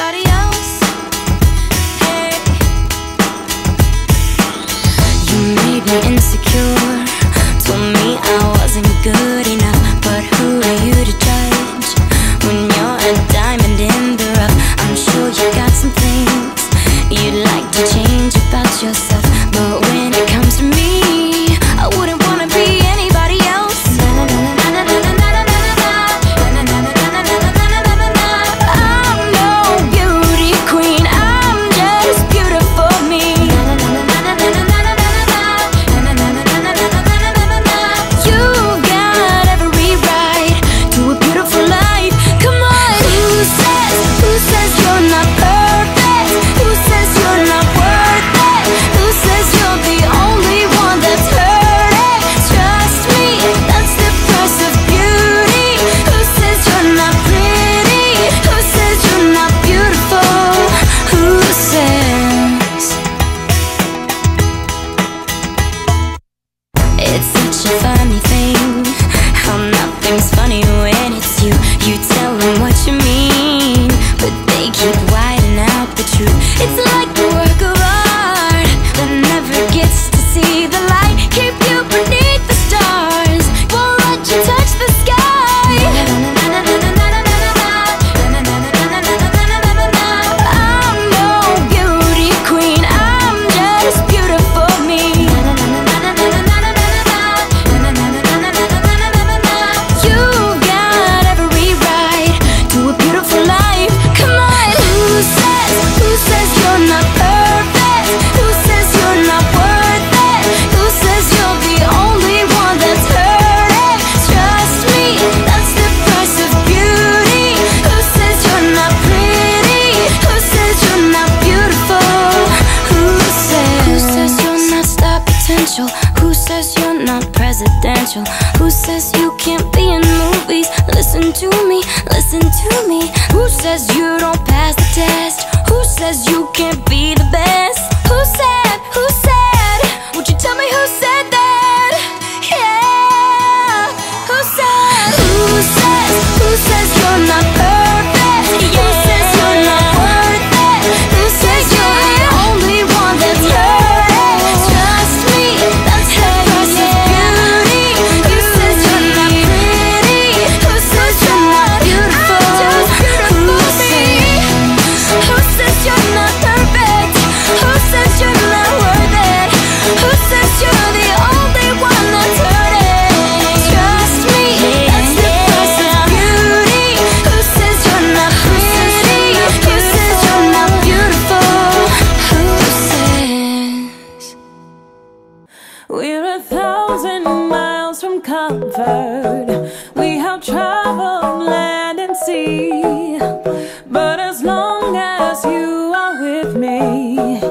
somebody says you don't comfort. We have traveled land and sea, but as long as you are with me.